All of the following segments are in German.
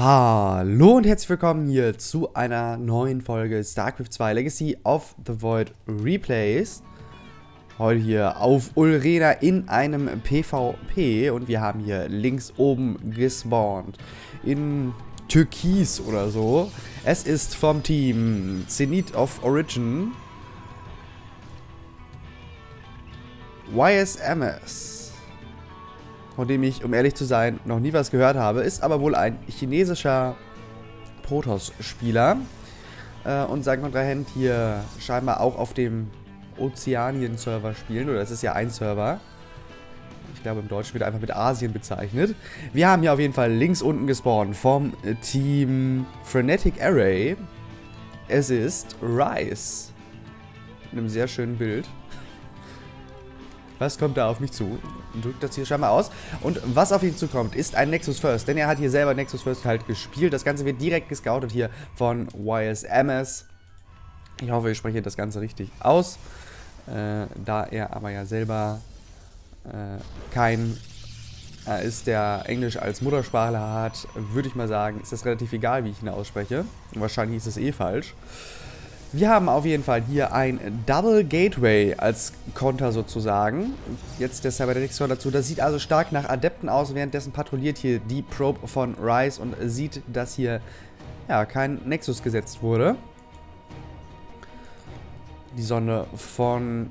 Hallo und herzlich willkommen hier zu einer neuen Folge StarCraft 2 Legacy of the Void Replays. Heute hier auf Ulrena in einem PvP und wir haben hier links oben gespawnt. In Türkis oder so. Es ist vom Team Zenith of Origin. YSMS von dem ich, um ehrlich zu sein, noch nie was gehört habe, ist aber wohl ein chinesischer Protoss-Spieler. Äh, und sein Kontrahent hier scheinbar auch auf dem Ozeanien-Server spielen, oder es ist ja ein Server. Ich glaube, im Deutschen wird einfach mit Asien bezeichnet. Wir haben hier auf jeden Fall links unten gespawnt vom Team Frenetic Array. Es ist Rice. Mit einem sehr schönen Bild. Was kommt da auf mich zu? Drückt das hier scheinbar aus. Und was auf ihn zukommt, ist ein Nexus First. Denn er hat hier selber Nexus First halt gespielt. Das Ganze wird direkt gescoutet hier von YSMS. Ich hoffe, ich spreche das Ganze richtig aus. Äh, da er aber ja selber äh, kein äh, ist, der Englisch als Muttersprache hat, würde ich mal sagen, ist das relativ egal, wie ich ihn ausspreche. Wahrscheinlich ist es eh falsch. Wir haben auf jeden Fall hier ein Double Gateway als Konter sozusagen. Jetzt der Cyberdetector dazu. Das sieht also stark nach Adepten aus. Währenddessen patrouilliert hier die Probe von Rise und sieht, dass hier ja, kein Nexus gesetzt wurde. Die Sonne von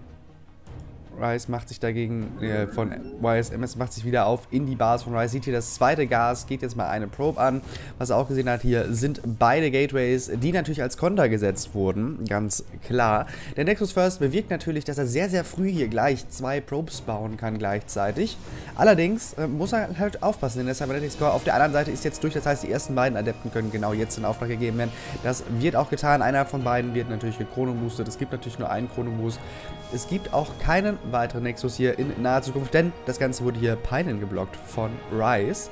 Rice macht sich dagegen, äh, von YSMS macht sich wieder auf in die Bars von Rice. Sieht hier das zweite Gas, geht jetzt mal eine Probe an. Was er auch gesehen hat, hier sind beide Gateways, die natürlich als Konter gesetzt wurden, ganz klar. Der Nexus First bewirkt natürlich, dass er sehr, sehr früh hier gleich zwei Probes bauen kann gleichzeitig. Allerdings äh, muss er halt aufpassen, denn der Cybernetic Score auf der anderen Seite ist jetzt durch. Das heißt, die ersten beiden Adepten können genau jetzt in Auftrag gegeben werden. Das wird auch getan. Einer von beiden wird natürlich gechronoboostet. Es gibt natürlich nur einen Chronoboost. Es gibt auch keinen weiteren Nexus hier in naher Zukunft, denn das Ganze wurde hier Pinen geblockt von Rise,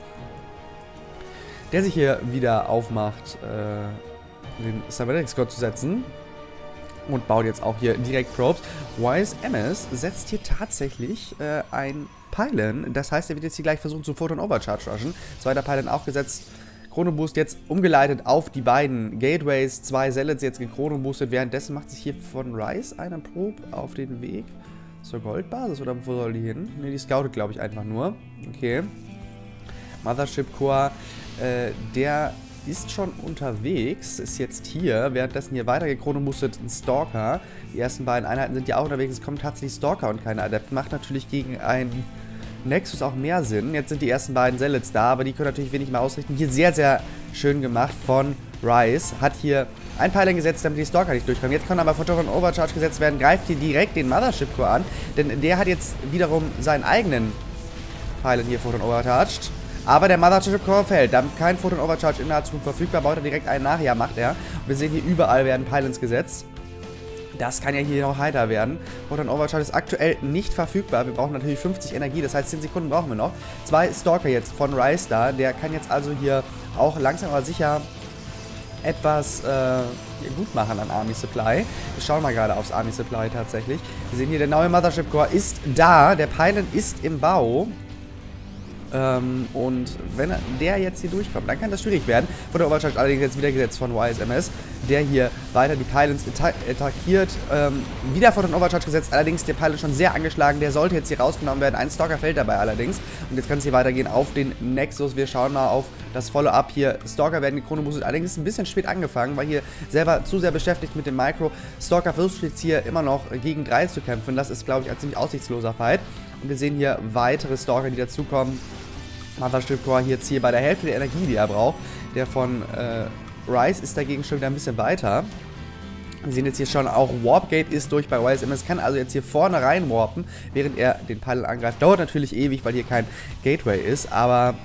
der sich hier wieder aufmacht, äh, den Cybernetics God zu setzen und baut jetzt auch hier direkt Probes. Wise MS setzt hier tatsächlich äh, ein Pylon, das heißt, er wird jetzt hier gleich versuchen zu Photon Overcharge rushen. Zweiter Pylon auch gesetzt. Chrono Boost jetzt umgeleitet auf die beiden Gateways. Zwei Zealots jetzt gechrono boostet. Währenddessen macht sich hier von Rice eine Probe auf den Weg zur Goldbasis oder wo soll die hin? Ne, die scoutet, glaube ich, einfach nur. Okay. Mothership Core, äh, der ist schon unterwegs, ist jetzt hier, währenddessen hier weiter gechronoboostet ein Stalker. Die ersten beiden Einheiten sind ja auch unterwegs, es kommen tatsächlich Stalker und keine Adepten. Macht natürlich gegen einen Nexus auch mehr Sinn. Jetzt sind die ersten beiden Zealots da, aber die können natürlich wenig mehr ausrichten. Hier sehr, sehr schön gemacht von Rice. Hat hier ein Pfeiler gesetzt, damit die Stalker nicht durchkommen. Jetzt kann aber Photon Overcharge gesetzt werden. Greift hier direkt den Mothership Core an. Denn der hat jetzt wiederum seinen eigenen Pfeilen hier Photon Overcharged. Aber der Mothership Core fällt. Damit kein Photon Overcharge in naher Zukunft verfügbar. Baut er direkt einen nach. Ja, macht er. Und wir sehen hier überall werden Pylons gesetzt. Das kann ja hier noch heiter werden. Photon Overcharge ist aktuell nicht verfügbar. Wir brauchen natürlich 50 Energie, das heißt 10 Sekunden brauchen wir noch. Zwei Stalker jetzt von Rice da. Der kann jetzt also hier auch langsam aber sicher etwas äh, gut machen an Army Supply. Wir schauen mal gerade aufs Army Supply tatsächlich. Wir sehen hier, der neue Mothership Core ist da. Der Pylon ist im Bau. Ähm, und wenn der jetzt hier durchkommt, dann kann das schwierig werden. Von der Overcharge allerdings jetzt wieder gesetzt von YSMS, der hier weiter die Pylons attackiert. Ähm, wieder von der Overcharge gesetzt, allerdings der Pylon schon sehr angeschlagen. Der sollte jetzt hier rausgenommen werden. Ein Stalker fällt dabei allerdings. Und jetzt kann es hier weitergehen auf den Nexus. Wir schauen mal auf das Follow-up hier. Stalker werden gechronoboostet. Allerdings ist ein bisschen spät angefangen, weil hier selber zu sehr beschäftigt mit dem Micro. Stalker versucht jetzt hier immer noch gegen 3 zu kämpfen. Das ist, glaube ich, ein ziemlich aussichtsloser Fight. Und wir sehen hier weitere Stalker, die dazukommen. Mothership Core jetzt hier bei der Hälfte der Energie, die er braucht. Der von äh, Rice ist dagegen schon wieder ein bisschen weiter. Wir sehen jetzt hier schon, auch Warpgate ist durch bei YSM. Es kann also jetzt hier vorne rein warpen, während er den Pylon angreift. Dauert natürlich ewig, weil hier kein Gateway ist, aber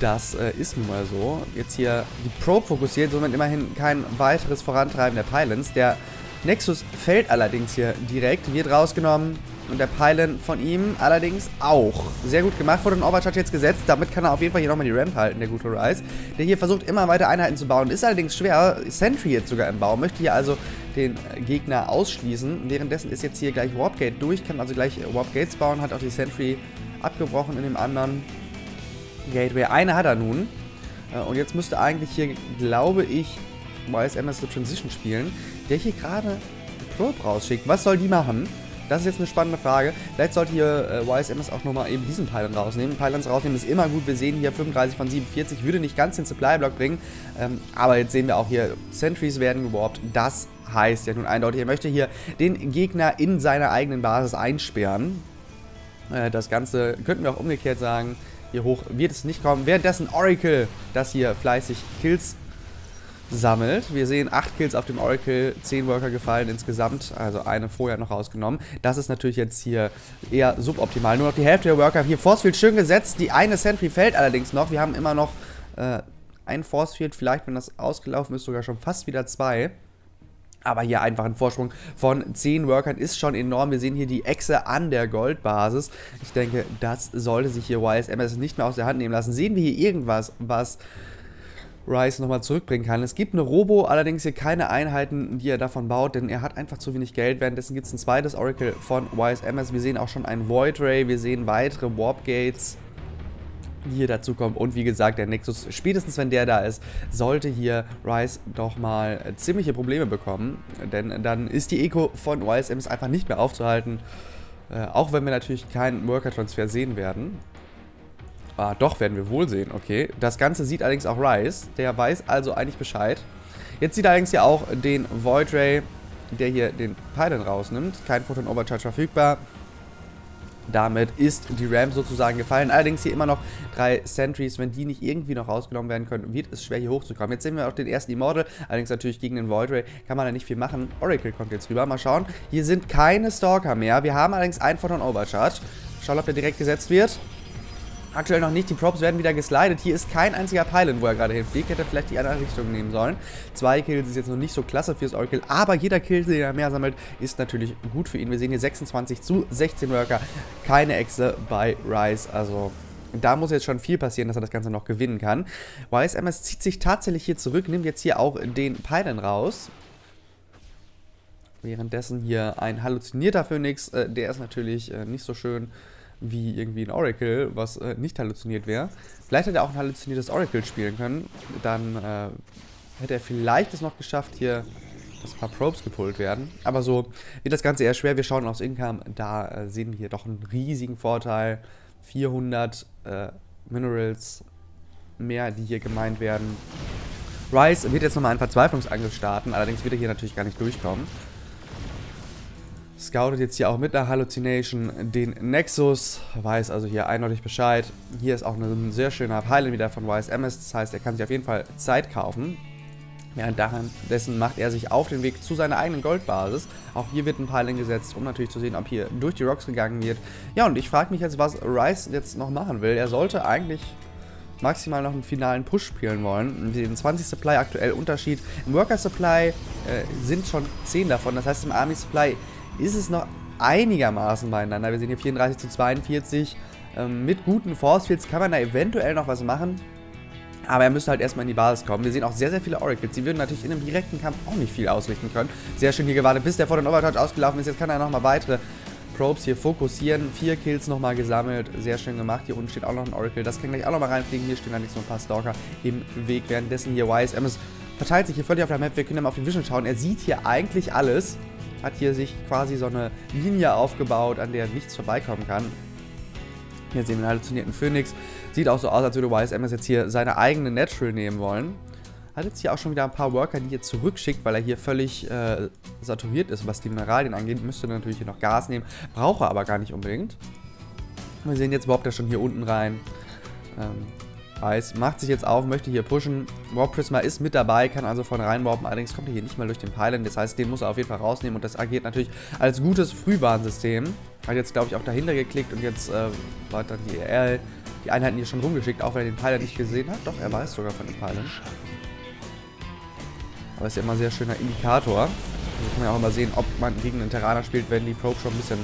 das äh, ist nun mal so. Jetzt hier die Probe fokussiert, somit immerhin kein weiteres Vorantreiben der Pylons. Der Nexus fällt allerdings hier direkt, wird rausgenommen. Und der Pylon von ihm allerdings auch. Sehr gut gemacht, wurde ein Overcharge jetzt gesetzt. Damit kann er auf jeden Fall hier nochmal die Ramp halten, der gute Rise. Der hier versucht immer weiter Einheiten zu bauen. Ist allerdings schwer. Sentry jetzt sogar im Bau. Möchte hier also den Gegner ausschließen. Währenddessen ist jetzt hier gleich Warpgate durch. Kann also gleich Warpgates bauen. Hat auch die Sentry abgebrochen in dem anderen Gateway. Eine hat er nun. Äh, und jetzt müsste eigentlich hier, glaube ich, YSMS The Transition spielen, der hier gerade Probe rausschickt. Was soll die machen? Das ist jetzt eine spannende Frage. Vielleicht sollte hier äh, YSMS auch nochmal eben diesen Pylon rausnehmen. Pylons rausnehmen ist immer gut. Wir sehen hier 35 von 47. Würde nicht ganz den Supply-Block bringen. Ähm, aber jetzt sehen wir auch hier, Sentries werden gewarpt. Das heißt ja nun eindeutig, er möchte hier den Gegner in seiner eigenen Basis einsperren. Äh, das Ganze könnten wir auch umgekehrt sagen. Hier hoch wird es nicht kommen. Währenddessen Oracle, das hier fleißig Kills sammelt. Wir sehen 8 Kills auf dem Oracle, 10 Worker gefallen insgesamt, also eine vorher noch rausgenommen. Das ist natürlich jetzt hier eher suboptimal. Nur noch die Hälfte der Worker hier. Forcefield schön gesetzt, die eine Sentry fällt allerdings noch. Wir haben immer noch äh, ein Forcefield, vielleicht wenn das ausgelaufen ist, sogar schon fast wieder zwei. Aber hier einfach ein Vorsprung von 10 Workern ist schon enorm. Wir sehen hier die Echse an der Goldbasis. Ich denke, das sollte sich hier YSMS nicht mehr aus der Hand nehmen lassen. Sehen wir hier irgendwas, was Rice nochmal zurückbringen kann. Es gibt eine Robo, allerdings hier keine Einheiten, die er davon baut, denn er hat einfach zu wenig Geld. Währenddessen gibt es ein zweites Oracle von YSMS. Wir sehen auch schon einen Void Ray, wir sehen weitere Warp Gates, die hier dazukommen. Und wie gesagt, der Nexus, spätestens wenn der da ist, sollte hier Rice doch mal ziemliche Probleme bekommen. Denn dann ist die Eco von YSMS einfach nicht mehr aufzuhalten. Äh, auch wenn wir natürlich keinen Worker-Transfer sehen werden. Ah, doch, werden wir wohl sehen, okay. Das Ganze sieht allerdings auch Rice. Der weiß also eigentlich Bescheid. Jetzt sieht er allerdings ja auch den Void Ray, der hier den Pylon rausnimmt. Kein Photon Overcharge verfügbar. Damit ist die Ramp sozusagen gefallen. Allerdings hier immer noch drei Sentries. Wenn die nicht irgendwie noch rausgenommen werden können, wird es schwer hier hochzukommen. Jetzt sehen wir auch den ersten Immortal. Allerdings natürlich gegen den Void Ray kann man da nicht viel machen. Oracle kommt jetzt rüber. Mal schauen. Hier sind keine Stalker mehr. Wir haben allerdings einen Photon Overcharge. Schauen, ob der direkt gesetzt wird. Aktuell noch nicht. Die Props werden wieder geslidet. Hier ist kein einziger Pylon, wo er gerade hinfliegt. Hätte vielleicht die andere Richtung nehmen sollen. Zwei Kills ist jetzt noch nicht so klasse fürs Oracle. Aber jeder Kill, den er mehr sammelt, ist natürlich gut für ihn. Wir sehen hier 26 zu 16 Worker. Keine Echse bei Rise. Also da muss jetzt schon viel passieren, dass er das Ganze noch gewinnen kann. YSMS zieht sich tatsächlich hier zurück, nimmt jetzt hier auch den Pylon raus. Währenddessen hier ein halluzinierter Phoenix, äh, der ist natürlich äh, nicht so schön wie irgendwie ein Oracle, was äh, nicht halluziniert wäre. Vielleicht hätte er auch ein halluziniertes Oracle spielen können. Dann äh, hätte er vielleicht es noch geschafft, hier dass ein paar Probes gepult werden. Aber so wird das Ganze eher schwer. Wir schauen aufs Income. Da äh, sehen wir hier doch einen riesigen Vorteil. 400 äh, Minerals mehr, die hier gemeint werden. Rice wird jetzt nochmal einen Verzweiflungsangriff starten. Allerdings wird er hier natürlich gar nicht durchkommen scoutet jetzt hier auch mit einer Hallucination den Nexus, weiß also hier eindeutig Bescheid. Hier ist auch ein sehr schöner Pylon wieder von YSMS, das heißt, er kann sich auf jeden Fall Zeit kaufen. Währenddessen macht er sich auf den Weg zu seiner eigenen Goldbasis. Auch hier wird ein Pylon gesetzt, um natürlich zu sehen, ob hier durch die Rocks gegangen wird. Ja, und ich frage mich jetzt, was Rice jetzt noch machen will. Er sollte eigentlich maximal noch einen finalen Push spielen wollen. Den 20 Supply aktuell Unterschied. Im Worker Supply äh, sind schon 10 davon, das heißt im Army Supply ist es noch einigermaßen beieinander. Wir sehen hier 34 zu 42. Ähm, mit guten Forcefields kann man da eventuell noch was machen. Aber er müsste halt erstmal in die Basis kommen. Wir sehen auch sehr, sehr viele Oracles. Die würden natürlich in einem direkten Kampf auch nicht viel ausrichten können. Sehr schön hier gewartet, bis der vor den Overcharge ausgelaufen ist. Jetzt kann er nochmal weitere Probes hier fokussieren. Vier Kills nochmal gesammelt. Sehr schön gemacht. Hier unten steht auch noch ein Oracle. Das kann gleich auch nochmal reinfliegen. Hier stehen allerdings so ein paar Stalker im Weg. Währenddessen hier YSM verteilt sich hier völlig auf der Map. Wir können mal auf die Vision schauen. Er sieht hier eigentlich alles hat hier sich quasi so eine Linie aufgebaut, an der nichts vorbeikommen kann. Hier sehen wir einen halluzinierten Phoenix. Sieht auch so aus, als würde YSMS jetzt hier seine eigene Natural nehmen wollen. Hat jetzt hier auch schon wieder ein paar Worker, die er zurückschickt, weil er hier völlig äh, saturiert ist, was die Mineralien angeht. Müsste natürlich hier noch Gas nehmen, braucht er aber gar nicht unbedingt. Wir sehen jetzt überhaupt er schon hier unten rein. Ähm, Weiß, macht sich jetzt auf, möchte hier pushen. Warp Prisma ist mit dabei, kann also von reinwarpen. Allerdings kommt er hier nicht mal durch den Pylon. Das heißt, den muss er auf jeden Fall rausnehmen. Und das agiert natürlich als gutes Frühwarnsystem. Hat jetzt, glaube ich, auch dahinter geklickt und jetzt äh, war dann die RL die Einheiten hier schon rumgeschickt, auch wenn er den Pylon nicht gesehen hat. Doch, er weiß sogar von dem Pylon. Aber ist ja immer ein sehr schöner Indikator. Also kann man ja auch immer sehen, ob man gegen einen Terraner spielt, wenn die Probe schon ein bisschen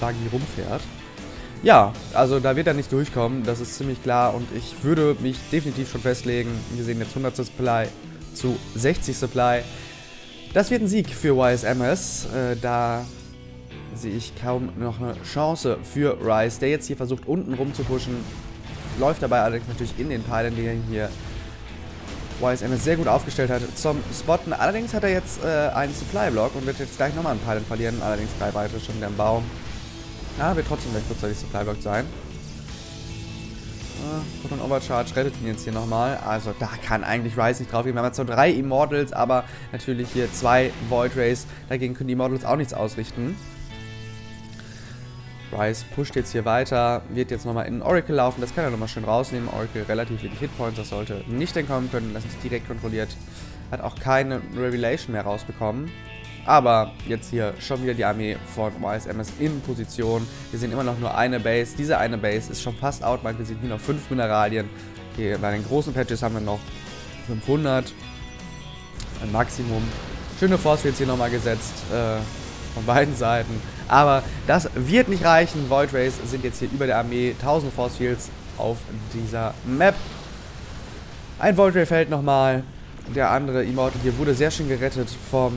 buggy rumfährt. Ja, also da wird er nicht durchkommen, das ist ziemlich klar und ich würde mich definitiv schon festlegen, wir sehen jetzt 100 Supply zu 60 Supply. Das wird ein Sieg für YSMS, äh, da sehe ich kaum noch eine Chance für Rice, der jetzt hier versucht unten rum zu pushen, läuft dabei allerdings natürlich in den die er hier YSMS sehr gut aufgestellt hat zum Spotten. Allerdings hat er jetzt äh, einen Supply-Block und wird jetzt gleich nochmal einen Pilot verlieren. Allerdings drei weitere schon wieder im Bau. Ja, wird trotzdem gleich kurzzeitig Supply-Block sein. Photon Overcharge rettet ihn jetzt hier nochmal. Also da kann eigentlich Rise nicht drauf gehen. Wir haben jetzt nur drei Immortals, aber natürlich hier zwei Void Rays. Dagegen können die Immortals auch nichts ausrichten. Rise pusht jetzt hier weiter, wird jetzt nochmal in Oracle laufen. Das kann er nochmal schön rausnehmen. Oracle relativ wenig Hitpoints, das sollte nicht entkommen können. Das ist direkt kontrolliert. Hat auch keine Revelation mehr rausbekommen. Aber jetzt hier schon wieder die Armee von YSMS in Position. Wir sehen immer noch nur eine Base. Diese eine Base ist schon fast outmined. Wir sehen hier noch 5 Mineralien. Okay, bei den großen Patches haben wir noch 500. Ein Maximum. Schöne Force jetzt hier nochmal gesetzt. Äh, von beiden Seiten. Aber das wird nicht reichen. Void Rays sind jetzt hier über der Armee. 1000 Force Fields auf dieser Map. Ein Void Ray fällt nochmal. Der andere Immortal hier wurde sehr schön gerettet vom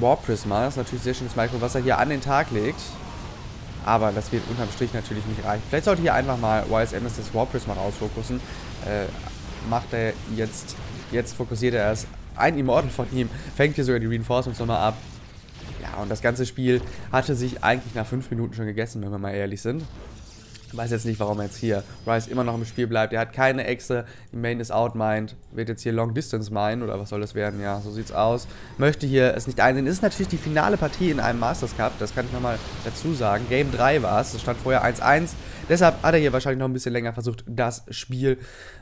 Warp Prisma. Das ist natürlich sehr schönes Micro, was er hier an den Tag legt. Aber das wird unterm Strich natürlich nicht reichen. Vielleicht sollte hier einfach mal YSMS das Warp Prisma rausfokussen. Äh, macht er jetzt, jetzt fokussiert er erst ein Immortal von ihm, fängt hier sogar die Reinforcements nochmal ab. Ja, und das ganze Spiel hatte sich eigentlich nach 5 Minuten schon gegessen, wenn wir mal ehrlich sind. Ich weiß jetzt nicht, warum er jetzt hier Rice immer noch im Spiel bleibt. Er hat keine Exe. Die Main ist outmined. Wird jetzt hier Long Distance Mine oder was soll das werden? Ja, so sieht's aus. Möchte hier es nicht einsehen. Ist natürlich die finale Partie in einem Masters Cup. Das kann ich nochmal dazu sagen. Game 3 war es. Es stand vorher 1-1. Deshalb hat er hier wahrscheinlich noch ein bisschen länger versucht, das Spiel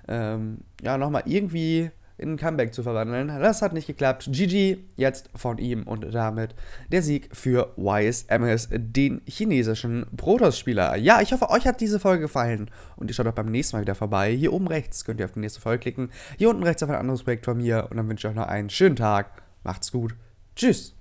ähm, ja nochmal irgendwie in ein Comeback zu verwandeln. Das hat nicht geklappt. GG jetzt von ihm und damit der Sieg für YSMS, den chinesischen Protoss-Spieler. Ja, ich hoffe, euch hat diese Folge gefallen und ihr schaut auch beim nächsten Mal wieder vorbei. Hier oben rechts könnt ihr auf die nächste Folge klicken. Hier unten rechts auf ein anderes Projekt von mir und dann wünsche ich euch noch einen schönen Tag. Macht's gut. Tschüss.